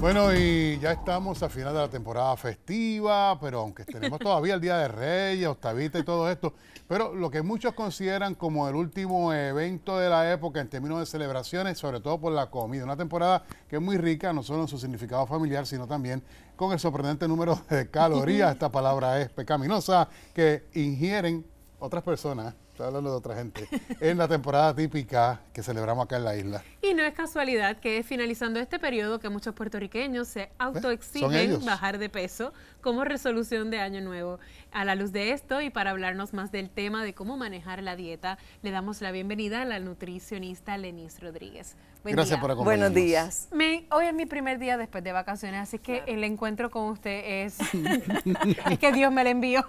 Bueno, y ya estamos al final de la temporada festiva, pero aunque tenemos todavía el Día de Reyes, Octavita y todo esto, pero lo que muchos consideran como el último evento de la época en términos de celebraciones, sobre todo por la comida, una temporada que es muy rica, no solo en su significado familiar, sino también con el sorprendente número de calorías, esta palabra es pecaminosa, que ingieren otras personas estoy hablando de otra gente, en la temporada típica que celebramos acá en la isla. Y no es casualidad que finalizando este periodo que muchos puertorriqueños se autoexigen bajar de peso como resolución de año nuevo. A la luz de esto y para hablarnos más del tema de cómo manejar la dieta, le damos la bienvenida a la nutricionista Lenis Rodríguez. Gracias por acompañarnos. Buenos días. hoy es mi primer día después de vacaciones, así que el encuentro con usted es, es que Dios me lo envió.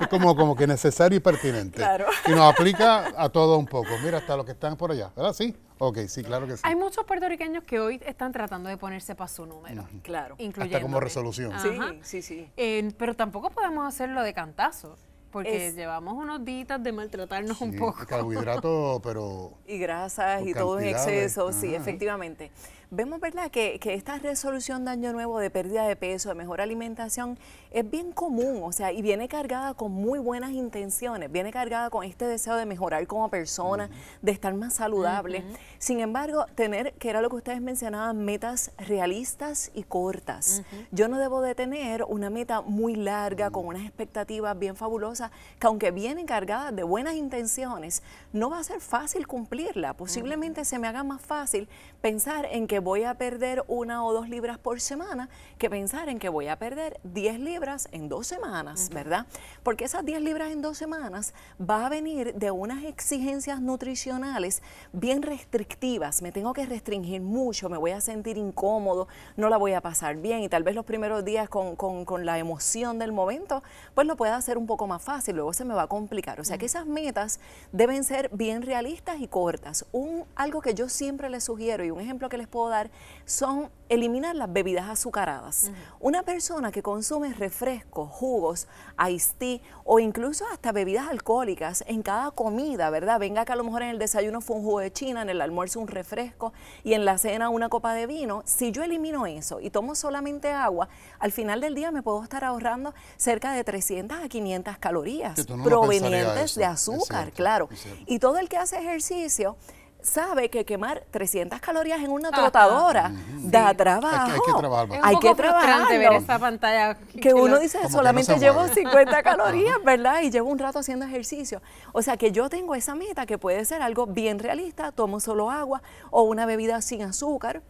Es como, como que necesario y pertinente. Claro. Y nos aplica a todo un poco. Mira, hasta los que están por allá, ¿verdad? Sí. Ok, sí, claro que sí. Hay muchos puertorriqueños que hoy están tratando de ponerse para su número. Claro. Incluyendo. Hasta como resolución. Sí, sí, sí. Eh, pero tampoco podemos hacerlo de cantazo. Porque llevamos unos días de maltratarnos un poco. Carbohidratos, pero... Y grasas y todo en exceso, sí, efectivamente vemos, ¿verdad?, que, que, esta resolución de año nuevo de pérdida de peso, de mejor alimentación, es bien común, o sea, y viene cargada con muy buenas intenciones, viene cargada con este deseo de mejorar como persona, de estar más saludable. Sin embargo, tener, que era lo que ustedes mencionaban, metas realistas y cortas. Yo no debo de tener una meta muy larga, con unas expectativas bien fabulosas, que aunque viene cargada de buenas intenciones, no va a ser fácil cumplirla. Posiblemente se me haga más fácil pensar en que voy a perder una o dos libras por semana que pensar en que voy a perder 10 libras en dos semanas, ¿verdad? Porque esas 10 libras en dos semanas va a venir de unas exigencias nutricionales bien restrictivas. Me tengo que restringir mucho, me voy a sentir incómodo, no la voy a pasar bien y tal vez los primeros días con, con, la emoción del momento, pues lo pueda hacer un poco más fácil, luego se me va a complicar. O sea que esas metas deben ser bien realistas y cortas. Un, algo que yo siempre les sugiero y un ejemplo que les puedo dar son eliminar las bebidas azucaradas. Una persona que consume refrescos, jugos, iced tea o incluso hasta bebidas alcohólicas en cada comida, ¿verdad? Venga que a lo mejor en el desayuno fue un jugo de china, en el almuerzo un refresco y en la cena una copa de vino. Si yo elimino eso y tomo solamente agua, al final del día me puedo estar ahorrando cerca de 300 a 500 calorías provenientes de azúcar, claro. Y todo el que hace ejercicio sabe que quemar 300 calorías en una trotadora da trabajo. Hay, que trabajar. hay que trabajar. ver esa pantalla. Que uno dice, solamente llevo 50 calorías, ¿verdad? Y llevo un rato haciendo ejercicio. O sea que yo tengo esa meta que puede ser algo bien realista, tomo solo agua o una bebida sin azúcar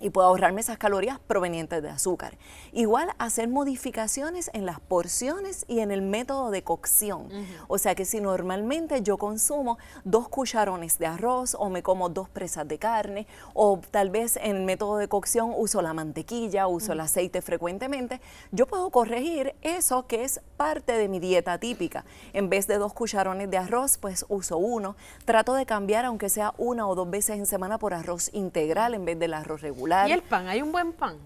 y puedo ahorrarme esas calorías provenientes de azúcar. Igual hacer modificaciones en las porciones y en el método de cocción. O sea que si normalmente yo consumo dos cucharones de arroz o me como dos presas de carne o tal vez en el método de cocción uso la mantequilla, uso el aceite frecuentemente, yo puedo corregir eso que es parte de mi dieta típica. En vez de dos cucharones de arroz, pues uso uno. Trato de cambiar aunque sea una o dos veces en semana por arroz integral en vez del arroz regular ¿Y el pan? ¿Hay un buen pan?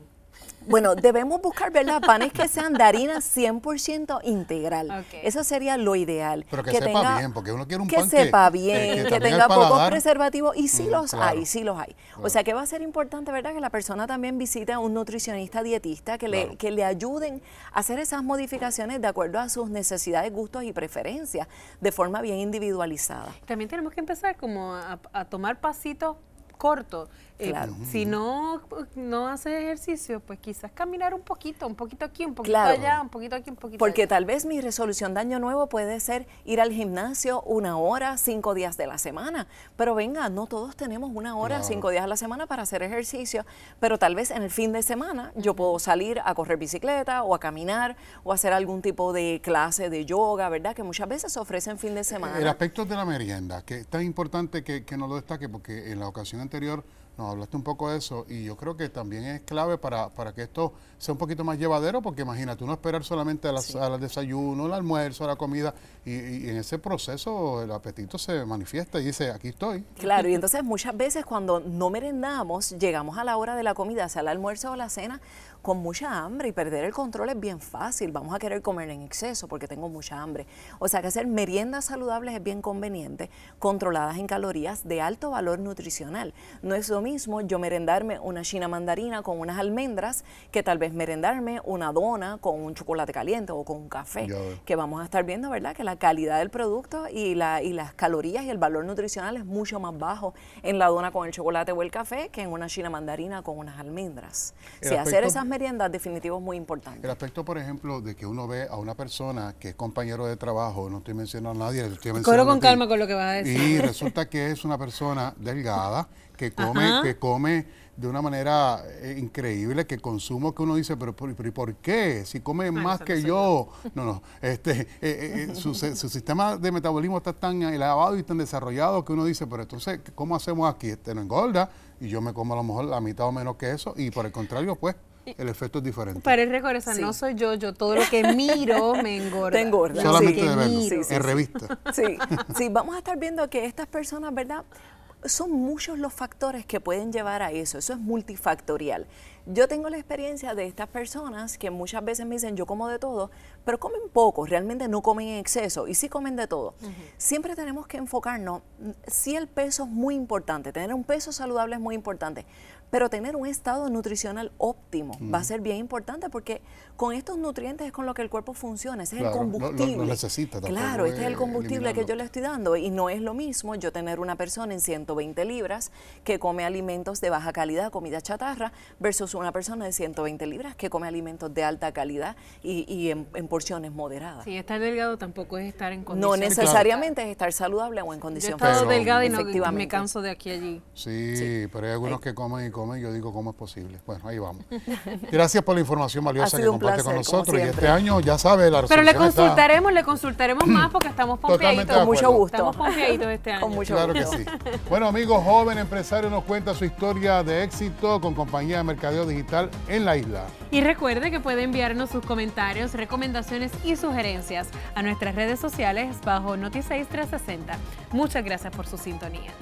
Bueno, debemos buscar, ¿verdad? Panes que sean de harina 100% integral. Eso sería lo ideal. Pero que, sepa bien, porque uno quiere un que pan sepa bien, que, tenga pocos preservativos. Y sí los hay, sí los hay. O sea que va a ser importante, ¿verdad? Que la persona también visite a un nutricionista dietista, que, le, que le ayuden a hacer esas modificaciones de acuerdo a sus necesidades, gustos y preferencias, de forma bien individualizada. También tenemos que empezar como a, a tomar pasitos corto. Eh, si no, no haces ejercicio, pues quizás caminar un poquito, un poquito aquí, un poquito allá, un poquito aquí, un poquito Porque tal vez mi resolución de año nuevo puede ser ir al gimnasio una hora, cinco días de la semana. Pero venga, no todos tenemos una hora, cinco días a la semana para hacer ejercicio, pero tal vez en el fin de semana yo puedo salir a correr bicicleta o a caminar o hacer algún tipo de clase de yoga, ¿verdad? Que muchas veces se ofrecen fin de semana. El aspecto de la merienda, que es tan importante que, que no lo destaque porque en la ocasión anterior anterior nos hablaste un poco de eso y yo creo que también es clave para, para que esto sea un poquito más llevadero, porque imagínate, uno esperar solamente al desayuno, el almuerzo, la comida, y, en ese proceso el apetito se manifiesta y dice, aquí estoy. Claro, y entonces muchas veces cuando no merendamos, llegamos a la hora de la comida, sea el almuerzo o la cena, con mucha hambre y perder el control es bien fácil. Vamos a querer comer en exceso porque tengo mucha hambre. O sea que hacer meriendas saludables es bien conveniente, controladas en calorías de alto valor nutricional. No es lo mismo yo merendarme una china mandarina con unas almendras que tal vez merendarme una dona con un chocolate caliente o con un café. Que vamos a estar viendo, ¿verdad? Que la calidad del producto y, la, y las calorías y el valor nutricional es mucho más bajo en la dona con el chocolate o el café que en una china mandarina con unas almendras. Si hacer esas meriendas definitivo es muy importante. El aspecto, por ejemplo, de que uno ve a una persona que es compañero de trabajo, no estoy mencionando a nadie, estoy mencionando con calma con lo que vas a decir. Y resulta que es una persona delgada que come, que come de una manera eh, increíble, que consumo que uno dice, pero, pero, ¿por qué? Si come más que yo. No, no, este, eh, eh, su, sistema de metabolismo está tan elevado y tan desarrollado que uno dice, pero entonces, ¿cómo hacemos aquí? Este no engorda y yo me como a lo mejor la mitad o menos que eso y por el contrario, pues el efecto es diferente. Para el récord, no soy yo, yo todo lo que miro me engorda. Te engorda. Solamente de verlo, en revista. Sí, sí, vamos a estar viendo que estas personas, ¿verdad? Son muchos los factores que pueden llevar a eso, eso es multifactorial. Yo tengo la experiencia de estas personas que muchas veces me dicen, yo como de todo, pero comen poco, realmente no comen en exceso y sí comen de todo. Siempre tenemos que enfocarnos, si el peso es muy importante, tener un peso saludable es muy importante, pero tener un estado nutricional óptimo va a ser bien importante porque con estos nutrientes es con lo que el cuerpo funciona, ese es el combustible. Necesita Claro, este es el combustible que yo le estoy dando y no es lo mismo yo tener una persona en 120 libras que come alimentos de baja calidad, comida chatarra, versus una persona de 120 libras que come alimentos de alta calidad y, en, porciones moderadas. Sí, estar delgado tampoco es estar en condición. No necesariamente es estar saludable o en condición. Yo he estado delgada y no, me canso de aquí a allí. Sí, pero hay algunos que comen y comen y yo digo, ¿cómo es posible? Bueno, ahí vamos. Gracias por la información valiosa que comparte con nosotros. Y este año, ya sabe, la Pero le consultaremos, le consultaremos más porque estamos pompeaditos. Con mucho gusto. Estamos pompeaditos este año. Con mucho claro que sí. Bueno, amigos, joven empresario nos cuenta su historia de éxito con compañía de mercadeo digital en la isla. Y recuerde que puede enviarnos sus comentarios, recomendaciones y sugerencias a nuestras redes sociales bajo Noti 360. Muchas gracias por su sintonía.